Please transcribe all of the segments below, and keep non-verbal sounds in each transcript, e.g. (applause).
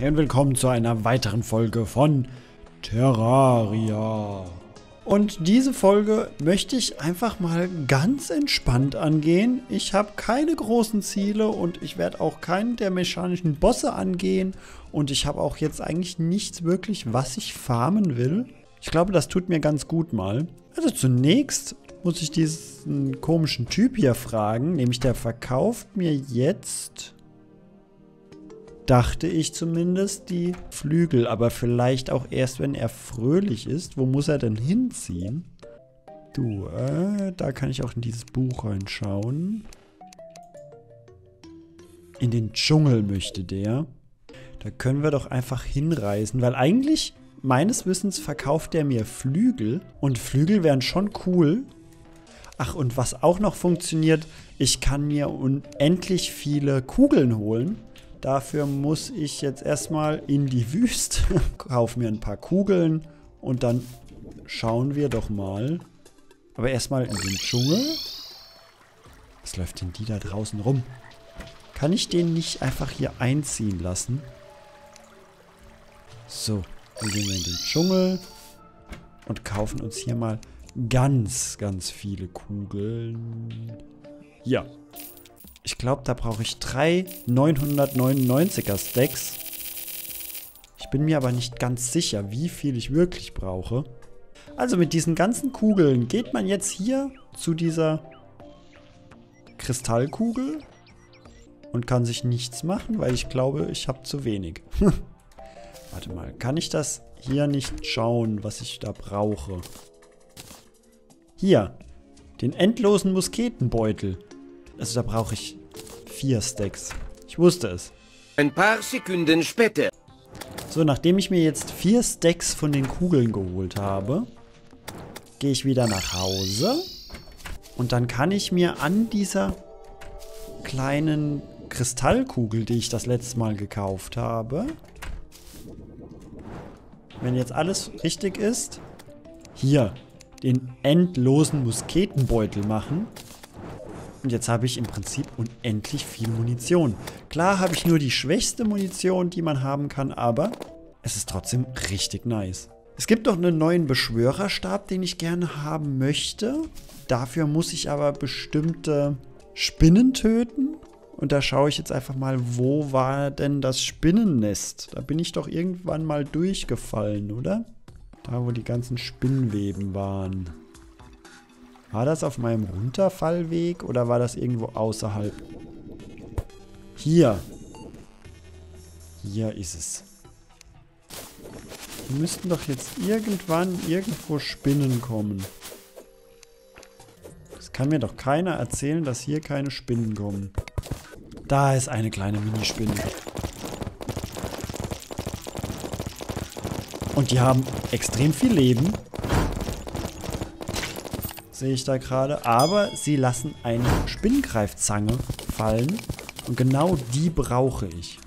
Und willkommen zu einer weiteren Folge von Terraria. Und diese Folge möchte ich einfach mal ganz entspannt angehen. Ich habe keine großen Ziele und ich werde auch keinen der mechanischen Bosse angehen. Und ich habe auch jetzt eigentlich nichts wirklich, was ich farmen will. Ich glaube, das tut mir ganz gut mal. Also zunächst muss ich diesen komischen Typ hier fragen. Nämlich der verkauft mir jetzt dachte ich zumindest, die Flügel. Aber vielleicht auch erst, wenn er fröhlich ist. Wo muss er denn hinziehen? Du, äh, da kann ich auch in dieses Buch reinschauen. In den Dschungel möchte der. Da können wir doch einfach hinreisen, weil eigentlich, meines Wissens, verkauft der mir Flügel. Und Flügel wären schon cool. Ach, und was auch noch funktioniert, ich kann mir unendlich viele Kugeln holen. Dafür muss ich jetzt erstmal in die Wüste, (laughs) kaufe mir ein paar Kugeln und dann schauen wir doch mal. Aber erstmal in den Dschungel. Was läuft denn die da draußen rum? Kann ich den nicht einfach hier einziehen lassen? So, dann gehen wir in den Dschungel und kaufen uns hier mal ganz, ganz viele Kugeln. Ja, ich glaube, da brauche ich drei 999er Stacks. Ich bin mir aber nicht ganz sicher, wie viel ich wirklich brauche. Also mit diesen ganzen Kugeln geht man jetzt hier zu dieser Kristallkugel und kann sich nichts machen, weil ich glaube, ich habe zu wenig. (laughs) Warte mal, kann ich das hier nicht schauen, was ich da brauche? Hier, den endlosen Musketenbeutel. Also da brauche ich vier Stacks. Ich wusste es. Ein paar Sekunden später. So, nachdem ich mir jetzt vier Stacks von den Kugeln geholt habe, gehe ich wieder nach Hause. Und dann kann ich mir an dieser kleinen Kristallkugel, die ich das letzte Mal gekauft habe, wenn jetzt alles richtig ist, hier den endlosen Musketenbeutel machen. Und jetzt habe ich im Prinzip unendlich viel Munition. Klar habe ich nur die schwächste Munition, die man haben kann, aber es ist trotzdem richtig nice. Es gibt noch einen neuen Beschwörerstab, den ich gerne haben möchte. Dafür muss ich aber bestimmte Spinnen töten. Und da schaue ich jetzt einfach mal, wo war denn das Spinnennest? Da bin ich doch irgendwann mal durchgefallen, oder? Da, wo die ganzen Spinnweben waren. War das auf meinem Runterfallweg oder war das irgendwo außerhalb? Hier. Hier ist es. Hier müssten doch jetzt irgendwann irgendwo Spinnen kommen. Das kann mir doch keiner erzählen, dass hier keine Spinnen kommen. Da ist eine kleine Minispinne. Und die haben extrem viel Leben sehe ich da gerade. Aber sie lassen eine Spinngreifzange fallen. Und genau die brauche ich.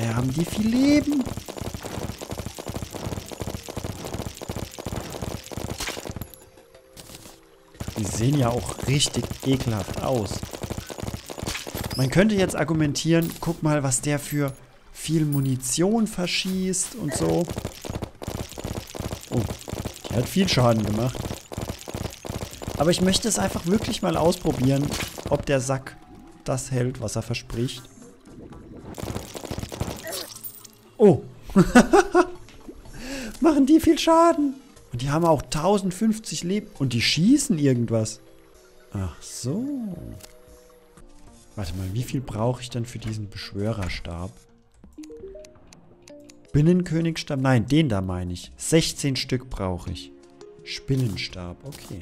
Ja, haben die viel Leben. Die sehen ja auch richtig ekelhaft aus. Man könnte jetzt argumentieren, guck mal, was der für viel Munition verschießt und so. Oh, die hat viel Schaden gemacht. Aber ich möchte es einfach wirklich mal ausprobieren, ob der Sack das hält, was er verspricht. Oh. (laughs) Machen die viel Schaden. Und die haben auch 1050 Leben. Und die schießen irgendwas. Ach so. Warte mal, wie viel brauche ich denn für diesen Beschwörerstab? Binnenkönigstab? Nein, den da meine ich. 16 Stück brauche ich. Spinnenstab, okay.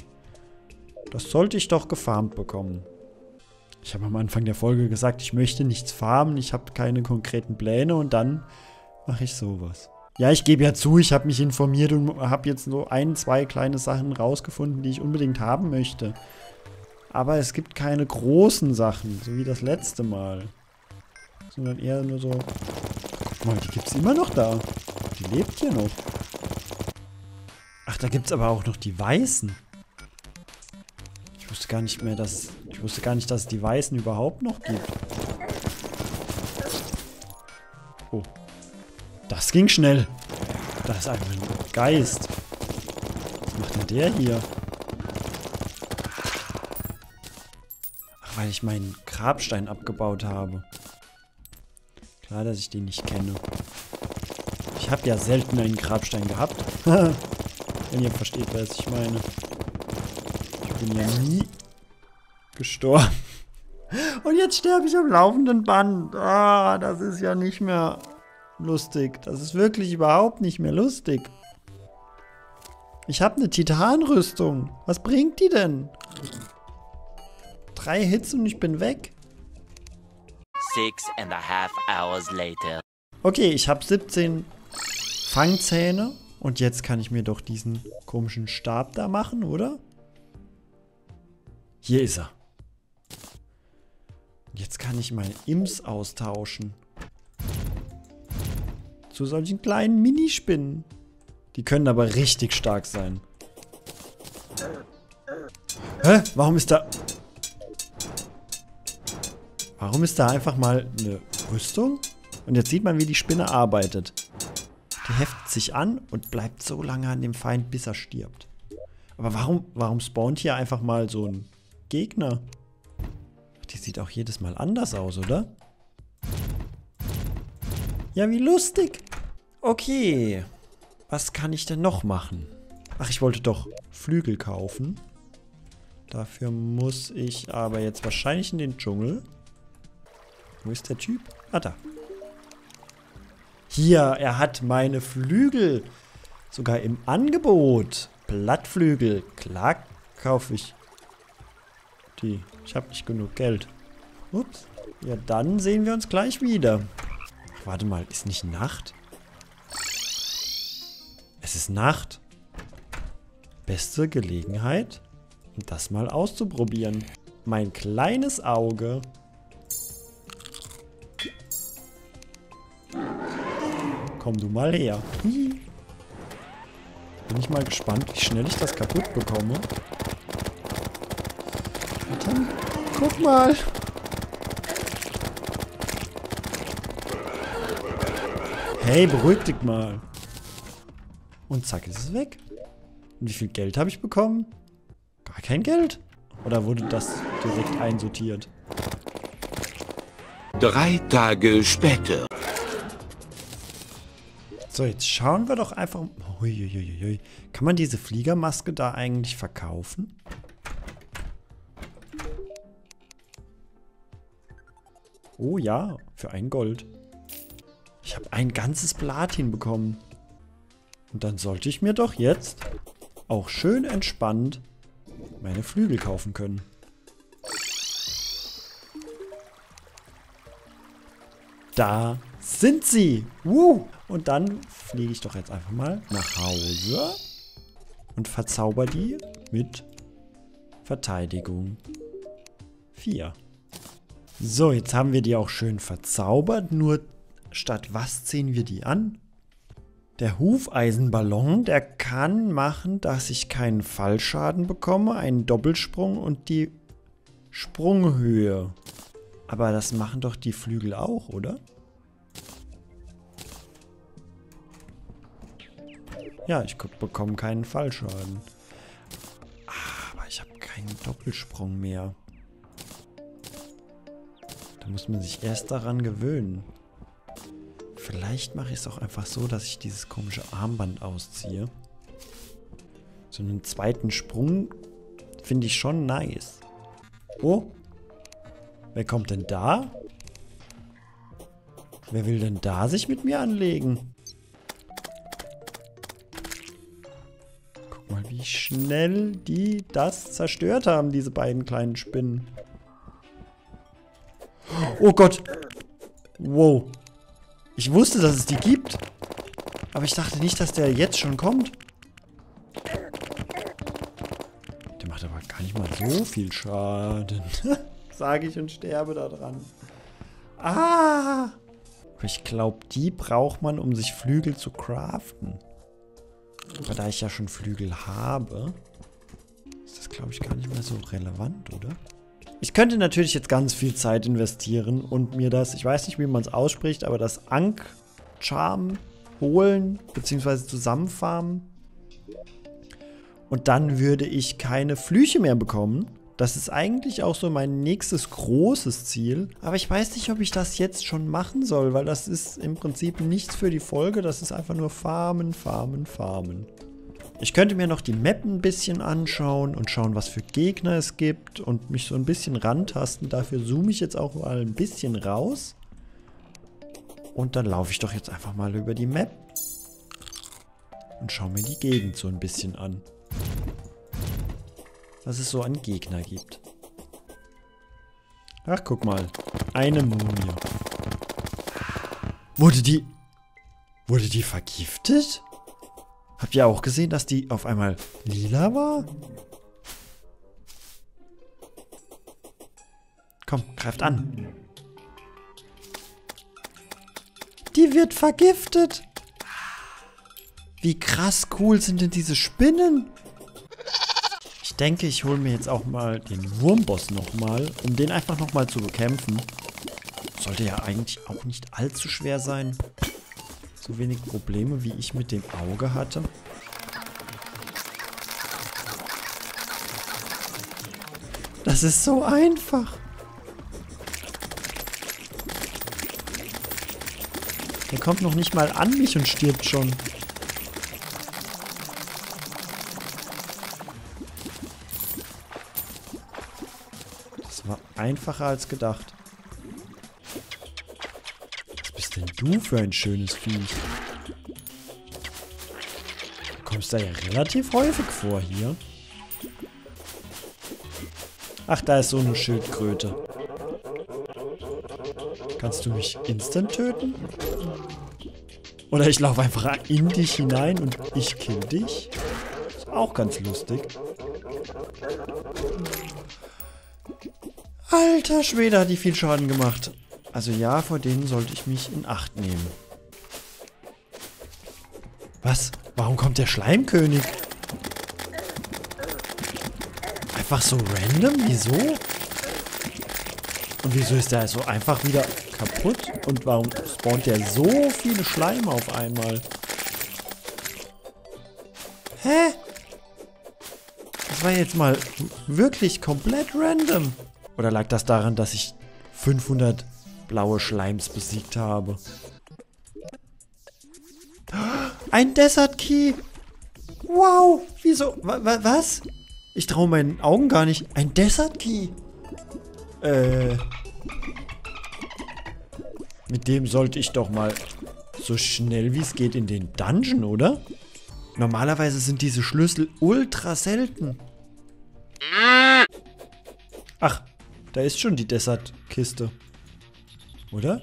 Das sollte ich doch gefarmt bekommen. Ich habe am Anfang der Folge gesagt, ich möchte nichts farmen, ich habe keine konkreten Pläne und dann mache ich sowas. Ja, ich gebe ja zu, ich habe mich informiert und habe jetzt so ein, zwei kleine Sachen rausgefunden, die ich unbedingt haben möchte. Aber es gibt keine großen Sachen, so wie das letzte Mal. Sondern eher nur so... Guck mal, die gibt es immer noch da. Die lebt hier noch. Ach, da gibt es aber auch noch die Weißen wusste gar nicht mehr, dass... Ich wusste gar nicht, dass es die Weißen überhaupt noch gibt. Oh. Das ging schnell. Das ist einfach ein Geist. Was macht denn der hier? Ach, weil ich meinen Grabstein abgebaut habe. Klar, dass ich den nicht kenne. Ich habe ja selten einen Grabstein gehabt. (laughs) Wenn ihr versteht, was ich meine. Ich bin ja nie gestorben. Und jetzt sterbe ich am laufenden Band. Ah, das ist ja nicht mehr lustig. Das ist wirklich überhaupt nicht mehr lustig. Ich habe eine Titanrüstung. Was bringt die denn? Drei Hits und ich bin weg. Six and a half hours later. Okay, ich habe 17 Fangzähne. Und jetzt kann ich mir doch diesen komischen Stab da machen, oder? Hier ist er. Jetzt kann ich meine Imps austauschen. Zu solchen kleinen Minispinnen. Die können aber richtig stark sein. Hä? Warum ist da... Warum ist da einfach mal eine Rüstung? Und jetzt sieht man, wie die Spinne arbeitet. Die heftet sich an und bleibt so lange an dem Feind, bis er stirbt. Aber warum, warum spawnt hier einfach mal so ein Gegner? Die sieht auch jedes Mal anders aus, oder? Ja, wie lustig. Okay. Was kann ich denn noch machen? Ach, ich wollte doch Flügel kaufen. Dafür muss ich aber jetzt wahrscheinlich in den Dschungel. Wo ist der Typ? Ah, da. Hier, er hat meine Flügel. Sogar im Angebot. Blattflügel. Klar kaufe ich die. Ich habe nicht genug Geld. Ups. Ja, dann sehen wir uns gleich wieder. Ach, warte mal, ist nicht Nacht? Es ist Nacht. Beste Gelegenheit, das mal auszuprobieren. Mein kleines Auge. Komm du mal her. Bin ich mal gespannt, wie schnell ich das kaputt bekomme. Dann, guck mal. Hey, beruhig dich mal. Und zack, ist es weg. Und wie viel Geld habe ich bekommen? Gar kein Geld. Oder wurde das direkt einsortiert? Drei Tage später. So, jetzt schauen wir doch einfach... Uiuiui. Kann man diese Fliegermaske da eigentlich verkaufen? Oh ja, für ein Gold. Ich habe ein ganzes Platin bekommen. Und dann sollte ich mir doch jetzt auch schön entspannt meine Flügel kaufen können. Da sind sie. Woo. Und dann fliege ich doch jetzt einfach mal nach Hause und verzauber die mit Verteidigung 4. So, jetzt haben wir die auch schön verzaubert. Nur statt was ziehen wir die an? Der Hufeisenballon, der kann machen, dass ich keinen Fallschaden bekomme, einen Doppelsprung und die Sprunghöhe. Aber das machen doch die Flügel auch, oder? Ja, ich bekomme keinen Fallschaden. Aber ich habe keinen Doppelsprung mehr. Da muss man sich erst daran gewöhnen. Vielleicht mache ich es auch einfach so, dass ich dieses komische Armband ausziehe. So einen zweiten Sprung finde ich schon nice. Oh. Wer kommt denn da? Wer will denn da sich mit mir anlegen? Guck mal, wie schnell die das zerstört haben, diese beiden kleinen Spinnen. Oh Gott. Wow. Ich wusste, dass es die gibt. Aber ich dachte nicht, dass der jetzt schon kommt. Der macht aber gar nicht mal so viel Schaden. (laughs) Sage ich und sterbe da dran. Ah! Ich glaube, die braucht man, um sich Flügel zu craften. Aber da ich ja schon Flügel habe, ist das, glaube ich, gar nicht mehr so relevant, oder? Ich könnte natürlich jetzt ganz viel Zeit investieren und mir das, ich weiß nicht, wie man es ausspricht, aber das Ankh Charm holen, beziehungsweise zusammenfarmen. Und dann würde ich keine Flüche mehr bekommen. Das ist eigentlich auch so mein nächstes großes Ziel. Aber ich weiß nicht, ob ich das jetzt schon machen soll, weil das ist im Prinzip nichts für die Folge. Das ist einfach nur Farmen, Farmen, Farmen. Ich könnte mir noch die Map ein bisschen anschauen und schauen, was für Gegner es gibt und mich so ein bisschen rantasten. Dafür zoome ich jetzt auch mal ein bisschen raus. Und dann laufe ich doch jetzt einfach mal über die Map und schaue mir die Gegend so ein bisschen an was es so an Gegner gibt. Ach, guck mal. Eine Mumie. Wurde die... Wurde die vergiftet? Habt ihr auch gesehen, dass die auf einmal lila war? Komm, greift an. Die wird vergiftet. Wie krass cool sind denn diese Spinnen? Ich denke, ich hole mir jetzt auch mal den Wurmboss nochmal, um den einfach nochmal zu bekämpfen. Sollte ja eigentlich auch nicht allzu schwer sein. So wenig Probleme, wie ich mit dem Auge hatte. Das ist so einfach. Der kommt noch nicht mal an mich und stirbt schon. einfacher als gedacht. Du für ein schönes Viech? Du kommst da ja relativ häufig vor hier. Ach, da ist so eine Schildkröte. Kannst du mich instant töten? Oder ich laufe einfach in dich hinein und ich kill dich? Ist auch ganz lustig. Alter Schwede, hat die viel Schaden gemacht. Also ja, vor denen sollte ich mich in Acht nehmen. Was? Warum kommt der Schleimkönig? Einfach so random? Wieso? Und wieso ist der so einfach wieder kaputt? Und warum spawnt der so viele Schleime auf einmal? Hä? Das war jetzt mal wirklich komplett random. Oder lag das daran, dass ich 500 blaue Schleims besiegt habe? Ein Desert Key! Wow! Wieso? W was? Ich traue meinen Augen gar nicht. Ein Desert Key! Äh. Mit dem sollte ich doch mal so schnell wie es geht in den Dungeon, oder? Normalerweise sind diese Schlüssel ultra selten. Ach, da ist schon die Desert-Kiste. Oder?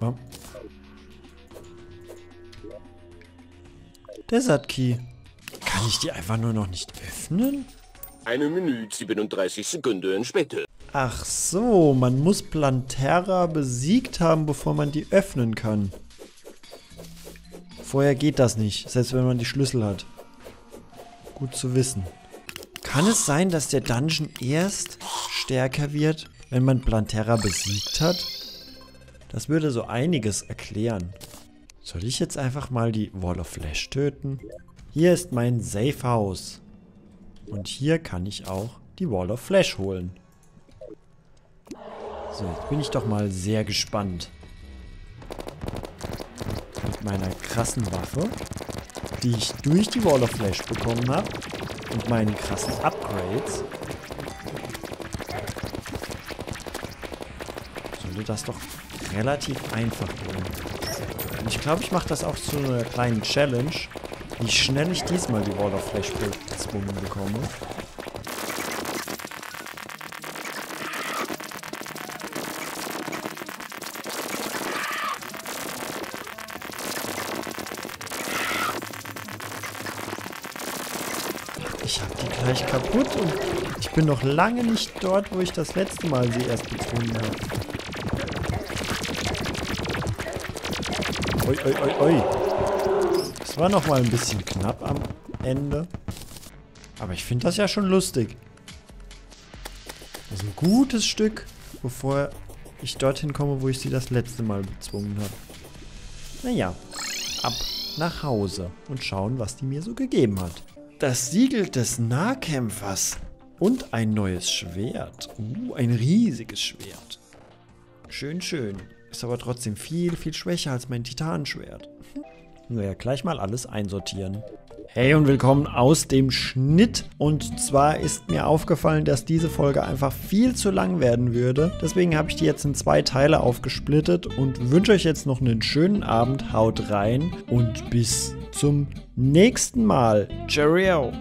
Ja. Desert Key. Kann ich die einfach nur noch nicht öffnen? Eine Minute 37 Sekunden später. Ach so, man muss Plantera besiegt haben, bevor man die öffnen kann. Vorher geht das nicht, selbst wenn man die Schlüssel hat. Gut zu wissen. Kann es sein, dass der Dungeon erst stärker wird, wenn man Plantera besiegt hat? Das würde so einiges erklären. Soll ich jetzt einfach mal die Wall of Flash töten? Hier ist mein Safe House. Und hier kann ich auch die Wall of Flash holen. So, jetzt bin ich doch mal sehr gespannt. Mit meiner krassen Waffe, die ich durch die Wall of Flash bekommen habe, und meinen krassen Upgrades sollte das doch relativ einfach gehen. Und ich glaube, ich mache das auch zu einer kleinen Challenge, wie schnell ich diesmal die Wall of Flash bezwungen bekomme. Ich habe die gleich kaputt und ich bin noch lange nicht dort, wo ich das letzte Mal sie erst bezwungen habe. Oi, oi, oi, oi. Das war noch mal ein bisschen knapp am Ende. Aber ich finde das ja schon lustig. Das ist ein gutes Stück, bevor ich dorthin komme, wo ich sie das letzte Mal bezwungen habe. Naja, ab nach Hause und schauen, was die mir so gegeben hat. Das Siegel des Nahkämpfers und ein neues Schwert. Uh, ein riesiges Schwert. Schön, schön. Ist aber trotzdem viel, viel schwächer als mein Titanschwert. Naja, gleich mal alles einsortieren. Hey und willkommen aus dem Schnitt. Und zwar ist mir aufgefallen, dass diese Folge einfach viel zu lang werden würde. Deswegen habe ich die jetzt in zwei Teile aufgesplittet und wünsche euch jetzt noch einen schönen Abend. Haut rein und bis zum nächsten Mal. Cheerio!